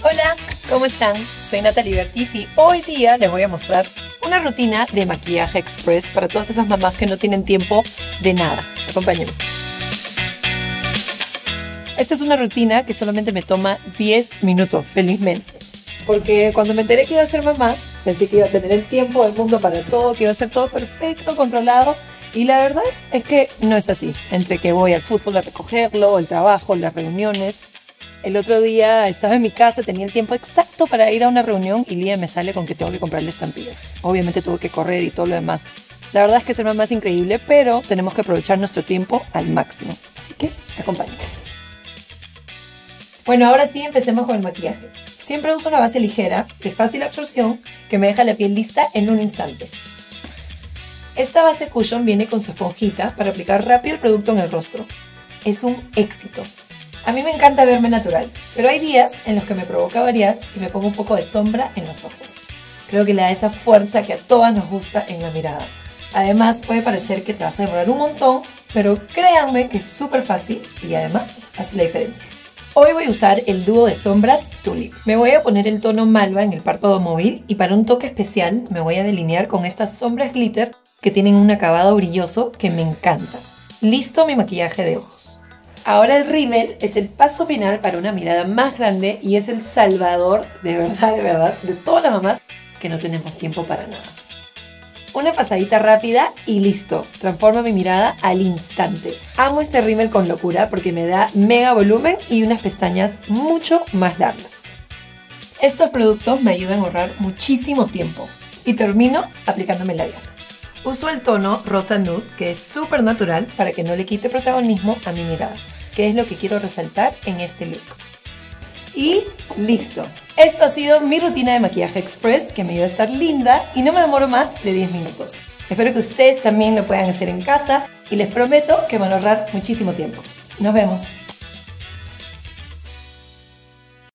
Hola, ¿cómo están? Soy Natalie Bertiz y hoy día les voy a mostrar una rutina de maquillaje express para todas esas mamás que no tienen tiempo de nada. Acompáñenme. Esta es una rutina que solamente me toma 10 minutos, felizmente. Porque cuando me enteré que iba a ser mamá, pensé que iba a tener el tiempo del mundo para todo, que iba a ser todo perfecto, controlado. Y la verdad es que no es así. Entre que voy al fútbol a recogerlo, el trabajo, las reuniones, el otro día estaba en mi casa, tenía el tiempo exacto para ir a una reunión y Lía me sale con que tengo que comprarle estampillas. Obviamente tuve que correr y todo lo demás. La verdad es que ser mamá es increíble, pero tenemos que aprovechar nuestro tiempo al máximo. Así que acompáñame. Bueno, ahora sí empecemos con el maquillaje. Siempre uso una base ligera, de fácil absorción, que me deja la piel lista en un instante. Esta base cushion viene con su esponjita para aplicar rápido el producto en el rostro. Es un éxito. A mí me encanta verme natural, pero hay días en los que me provoca variar y me pongo un poco de sombra en los ojos. Creo que le da esa fuerza que a todas nos gusta en la mirada. Además, puede parecer que te vas a demorar un montón, pero créanme que es súper fácil y además hace la diferencia. Hoy voy a usar el dúo de sombras Tulip. Me voy a poner el tono malva en el párpado móvil y para un toque especial me voy a delinear con estas sombras glitter que tienen un acabado brilloso que me encanta. Listo mi maquillaje de ojos. Ahora el rímel es el paso final para una mirada más grande y es el salvador, de verdad, de verdad, de todas las mamás que no tenemos tiempo para nada. Una pasadita rápida y listo. Transforma mi mirada al instante. Amo este rímel con locura porque me da mega volumen y unas pestañas mucho más largas. Estos productos me ayudan a ahorrar muchísimo tiempo. Y termino aplicándome el labial. Uso el tono Rosa Nude, que es súper natural para que no le quite protagonismo a mi mirada que es lo que quiero resaltar en este look. Y listo. Esto ha sido mi rutina de maquillaje express que me ayuda a estar linda y no me demoro más de 10 minutos. Espero que ustedes también lo puedan hacer en casa y les prometo que van a ahorrar muchísimo tiempo. Nos vemos.